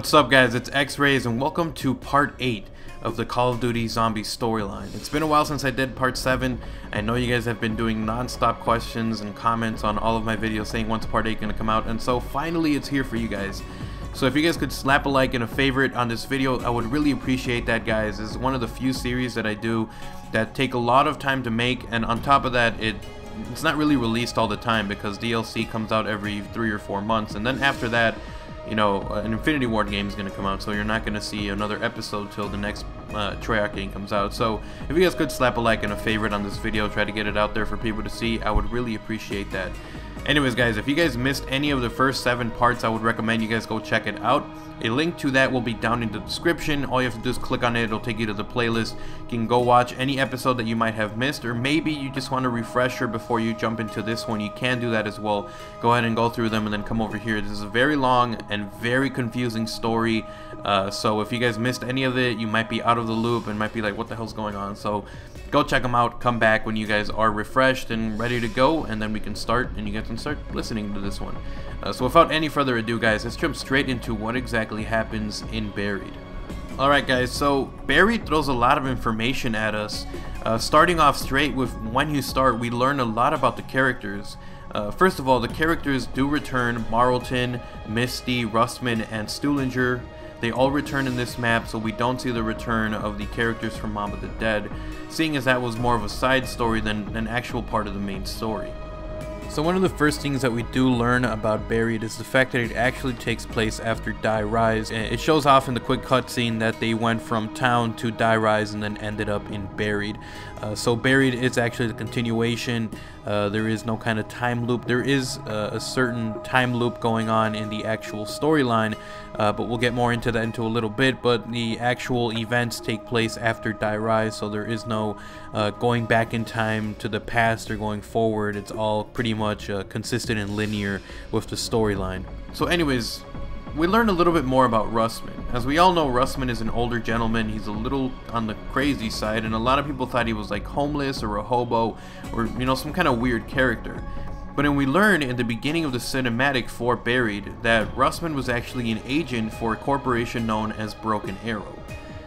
What's up guys, it's XRAYZ and welcome to part 8 of the Call of Duty Zombie storyline. It's been a while since I did part 7. I know you guys have been doing non-stop questions and comments on all of my videos saying when's part 8 gonna come out and so finally it's here for you guys. So if you guys could slap a like and a favorite on this video, I would really appreciate that guys. Is one of the few series that I do that take a lot of time to make and on top of that it it's not really released all the time because DLC comes out every three or four months and then after that you know, an Infinity Ward game is going to come out, so you're not going to see another episode till the next uh, Treyarch game comes out. So if you guys could slap a like and a favorite on this video, try to get it out there for people to see, I would really appreciate that. Anyways, guys, if you guys missed any of the first seven parts, I would recommend you guys go check it out. A link to that will be down in the description. All you have to do is click on it. It'll take you to the playlist. You can go watch any episode that you might have missed, or maybe you just want a refresher before you jump into this one. You can do that as well. Go ahead and go through them and then come over here. This is a very long and very confusing story. Uh, so if you guys missed any of it, you might be out of the loop and might be like, what the hell's going on? So go check them out. Come back when you guys are refreshed and ready to go, and then we can start and you get can start listening to this one. Uh, so without any further ado, guys, let's jump straight into what exactly happens in Buried. Alright guys, so Buried throws a lot of information at us. Uh, starting off straight with when you start, we learn a lot about the characters. Uh, first of all, the characters do return, Marlton, Misty, Russman, and Stuhlinger. They all return in this map, so we don't see the return of the characters from of the Dead, seeing as that was more of a side story than an actual part of the main story. So one of the first things that we do learn about Buried is the fact that it actually takes place after Die Rise. It shows off in the quick cutscene that they went from town to Die Rise and then ended up in Buried. Uh, so Buried is actually the continuation. Uh, there is no kind of time loop. There is uh, a certain time loop going on in the actual storyline, uh, but we'll get more into that into a little bit. But the actual events take place after Die Rise, so there is no uh, going back in time to the past or going forward. It's all pretty much uh, consistent and linear with the storyline. So anyways, we learn a little bit more about Russman. As we all know, Russman is an older gentleman. He's a little on the crazy side, and a lot of people thought he was like homeless or a hobo or, you know, some kind of weird character. But then we learn in the beginning of the cinematic for Buried that Russman was actually an agent for a corporation known as Broken Arrow.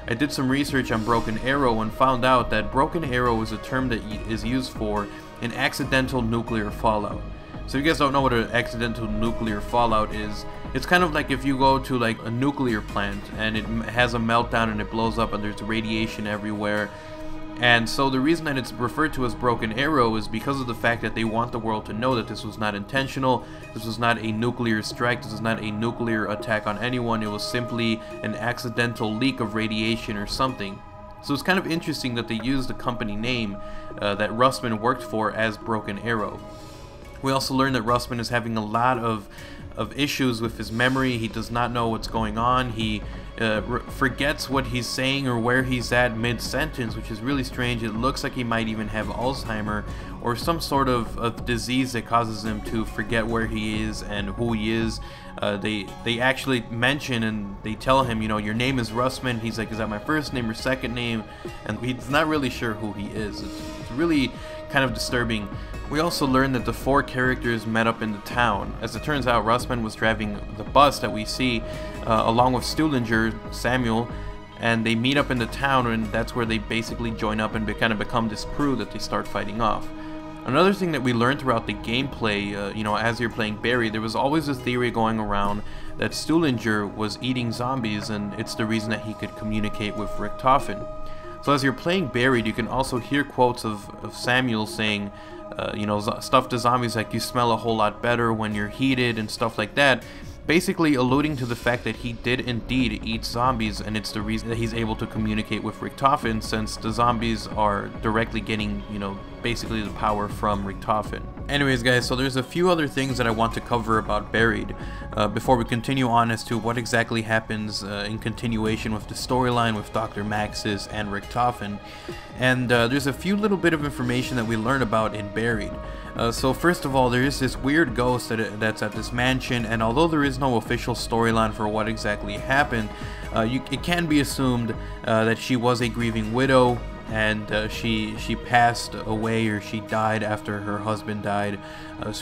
I did some research on Broken Arrow and found out that Broken Arrow is a term that is used for an accidental nuclear fallout. So if you guys don't know what an accidental nuclear fallout is, it's kind of like if you go to like a nuclear plant and it has a meltdown and it blows up and there's radiation everywhere. And so the reason that it's referred to as Broken Arrow is because of the fact that they want the world to know that this was not intentional, this was not a nuclear strike, this was not a nuclear attack on anyone, it was simply an accidental leak of radiation or something. So it's kind of interesting that they used the company name uh, that Russman worked for as Broken Arrow. We also learn that Russman is having a lot of of issues with his memory. He does not know what's going on. He uh, forgets what he's saying or where he's at mid-sentence, which is really strange. It looks like he might even have Alzheimer or some sort of, of disease that causes him to forget where he is and who he is. Uh, they they actually mention and they tell him, you know, your name is Russman. He's like, is that my first name or second name? And he's not really sure who he is. It's, it's really kind of disturbing. We also learn that the four characters met up in the town. As it turns out, Russman was driving the bus that we see uh, along with Stuhlinger, Samuel, and they meet up in the town and that's where they basically join up and be, kind of become this crew that they start fighting off. Another thing that we learned throughout the gameplay, uh, you know, as you're playing Buried, there was always a theory going around that Stuhlinger was eating zombies and it's the reason that he could communicate with Richtofen. So as you're playing Buried, you can also hear quotes of, of Samuel saying, uh, you know, stuff to zombies like you smell a whole lot better when you're heated and stuff like that basically alluding to the fact that he did indeed eat zombies and it's the reason that he's able to communicate with Richtofen since the zombies are directly getting, you know, basically the power from Richtofen. Anyways guys, so there's a few other things that I want to cover about Buried uh, before we continue on as to what exactly happens uh, in continuation with the storyline with Dr. Maxis and Richtofen. And uh, there's a few little bit of information that we learn about in Buried. Uh, so first of all, there is this weird ghost that, that's at this mansion, and although there is no official storyline for what exactly happened, uh, you, it can be assumed uh, that she was a grieving widow and uh, she she passed away or she died after her husband died, uh,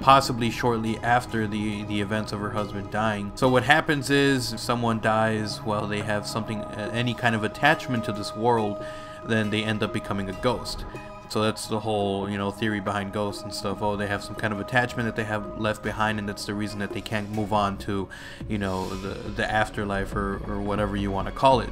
possibly shortly after the the events of her husband dying. So what happens is if someone dies, well they have something uh, any kind of attachment to this world, then they end up becoming a ghost. So that's the whole, you know, theory behind ghosts and stuff. Oh, they have some kind of attachment that they have left behind, and that's the reason that they can't move on to, you know, the the afterlife or, or whatever you want to call it.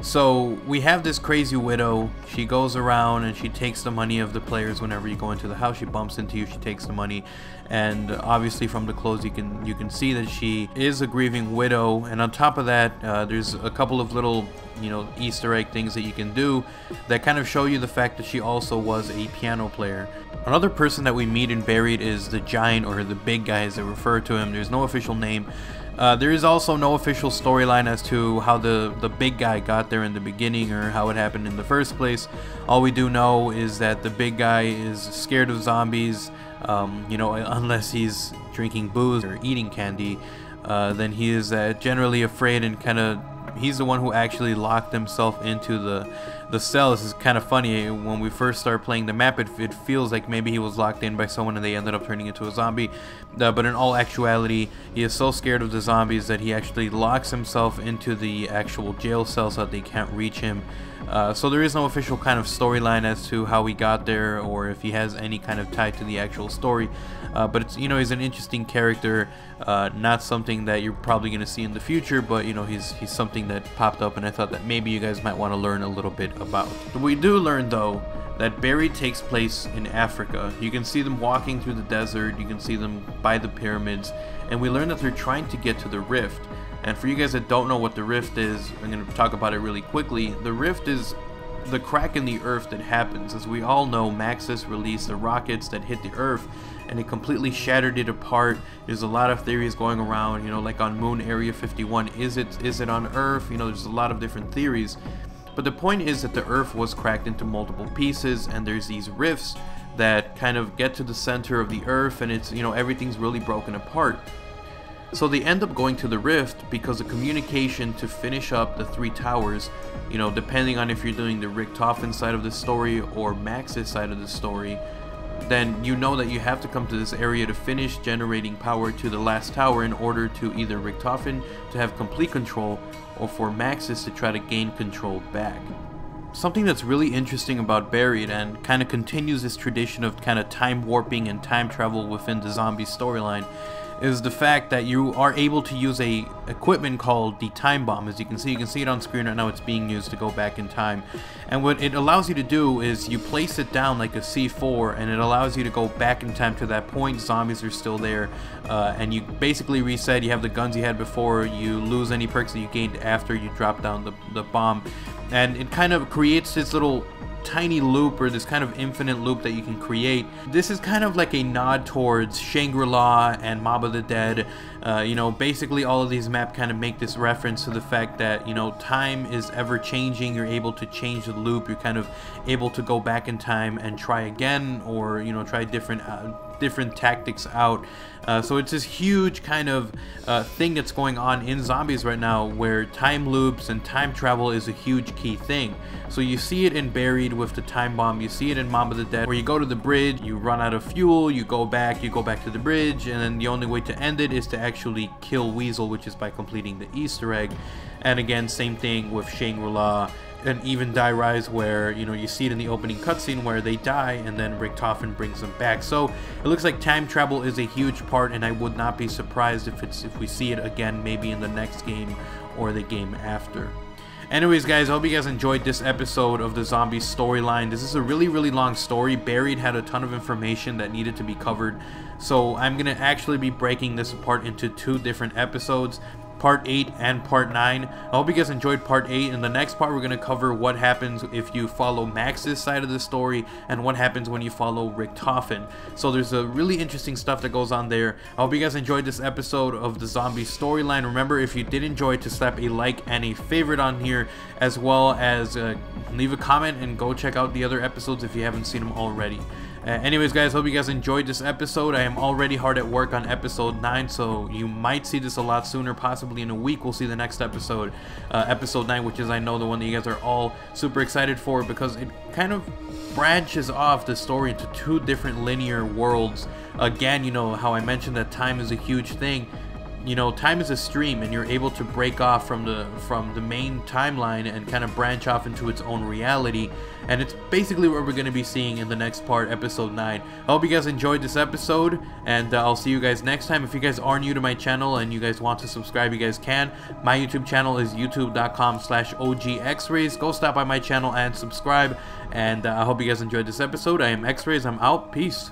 So we have this crazy widow. She goes around and she takes the money of the players whenever you go into the house. She bumps into you. She takes the money, and obviously from the clothes you can you can see that she is a grieving widow. And on top of that, uh, there's a couple of little you know Easter egg things that you can do that kind of show you the fact that she also was a piano player. Another person that we meet in Buried is the giant or the big guy as they refer to him. There's no official name. Uh, there is also no official storyline as to how the, the big guy got there in the beginning or how it happened in the first place. All we do know is that the big guy is scared of zombies, um, you know, unless he's drinking booze or eating candy. Uh, then he is uh, generally afraid and kind of he's the one who actually locked himself into the the cell. Is kind of funny. When we first start playing the map, it, it feels like maybe he was locked in by someone and they ended up turning into a zombie. Uh, but in all actuality, he is so scared of the zombies that he actually locks himself into the actual jail cell so that they can't reach him. Uh, so there is no official kind of storyline as to how he got there or if he has any kind of tie to the actual story. Uh, but it's you know he's an interesting character, uh, not something that you're probably going to see in the future, but you know he's he's something that popped up and I thought that maybe you guys might want to learn a little bit about. We do learn though that Buried takes place in Africa. You can see them walking through the desert, you can see them by the pyramids, and we learn that they're trying to get to the rift. And for you guys that don't know what the rift is, I'm going to talk about it really quickly. The rift is the crack in the earth that happens. As we all know, Maxis released the rockets that hit the earth and it completely shattered it apart. There's a lot of theories going around, you know, like on Moon Area 51, is it is it on Earth? You know, there's a lot of different theories. But the point is that the Earth was cracked into multiple pieces and there's these rifts that kind of get to the center of the Earth and it's, you know, everything's really broken apart. So they end up going to the rift because the communication to finish up the three towers, you know, depending on if you're doing the Richtofen side of the story or Maxis side of the story, then you know that you have to come to this area to finish generating power to the last tower in order to either Richtofen to have complete control or for Maxis to try to gain control back. Something that's really interesting about Buried and kind of continues this tradition of kind of time warping and time travel within the zombie storyline is the fact that you are able to use a equipment called the time bomb. As you can see you can see it on screen right now. It's being used to go back in time. And what it allows you to do is you place it down like a C4 and it allows you to go back in time to that point. Zombies are still there uh, and you basically reset. You have the guns you had before. You lose any perks that you gained after you drop down the, the bomb. And it kind of creates this little tiny loop or this kind of infinite loop that you can create. This is kind of like a nod towards Shangri-La and Mob of the Dead. Uh, you know, basically all of these maps kind of make this reference to the fact that, you know, time is ever changing. You're able to change the loop. You're kind of able to go back in time and try again or, you know, try different uh, different tactics out. Uh, so it's this huge kind of uh, thing that's going on in zombies right now where time loops and time travel is a huge key thing. So you see it in Buried with the time bomb, you see it in Mob of the Dead where you go to the bridge, you run out of fuel, you go back, you go back to the bridge, and then the only way to end it is to actually kill Weasel, which is by completing the Easter egg. And again, same thing with Shangri-La and even Die Rise where, you know, you see it in the opening cutscene where they die and then Richtofen brings them back. So it looks like time travel is a huge part and I would not be surprised if it's if we see it again maybe in the next game or the game after. Anyways, guys, I hope you guys enjoyed this episode of the zombie storyline. This is a really, really long story. Buried had a ton of information that needed to be covered. So I'm going to actually be breaking this apart into two different episodes part 8 and part 9. I hope you guys enjoyed part 8. In the next part, we're going to cover what happens if you follow Maxis side of the story and what happens when you follow Richtofen. So there's a really interesting stuff that goes on there. I hope you guys enjoyed this episode of the zombie storyline. Remember, if you did enjoy to slap a like and a favorite on here, as well as uh, leave a comment and go check out the other episodes if you haven't seen them already. Uh, anyways, guys, hope you guys enjoyed this episode. I am already hard at work on episode 9, so you might see this a lot sooner. Possibly in a week, we'll see the next episode, uh, episode 9, which is, I know, the one that you guys are all super excited for because it kind of branches off the story into two different linear worlds. Again, you know, how I mentioned that time is a huge thing you know time is a stream and you're able to break off from the from the main timeline and kind of branch off into its own reality. And it's basically what we're going to be seeing in the next part episode 9 i hope you guys enjoyed this episode and uh, i'll see you guys next time. If you guys are new to my channel and you guys want to subscribe you guys can. My youtube channel is youtube.com slash OGXRAYZ go stop by my channel and subscribe. And uh, i hope you guys enjoyed this episode. I am XRAYZ i'm out. Peace